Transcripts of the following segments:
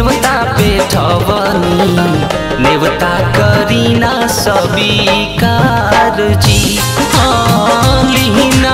नेवता पे ठवनी नेवता करीना स्वीकार जी हाँ लिहिनाय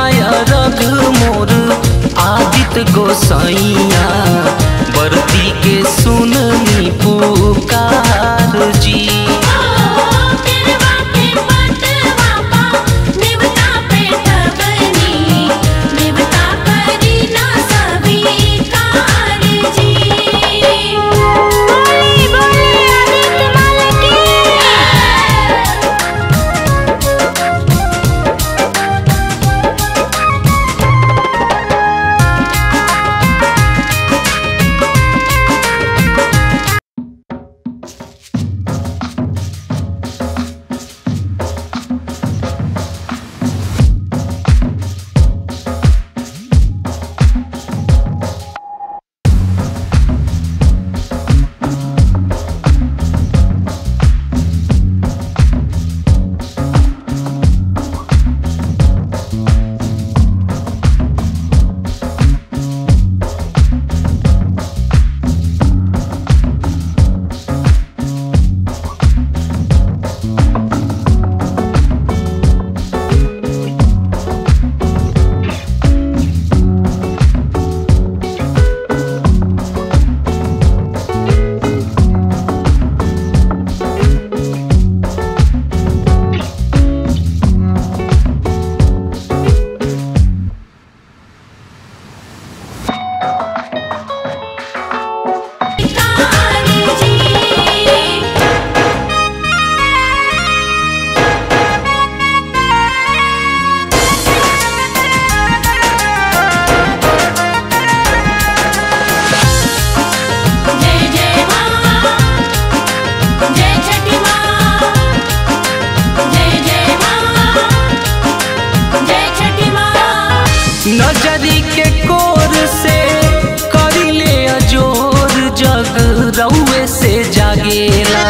रउए से जागेला।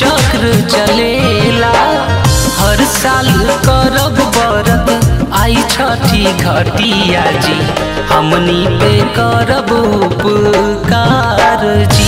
चक्र हर साल करब बरत, आई छठी घटिया जी। हमनी पे करब उपकार जी।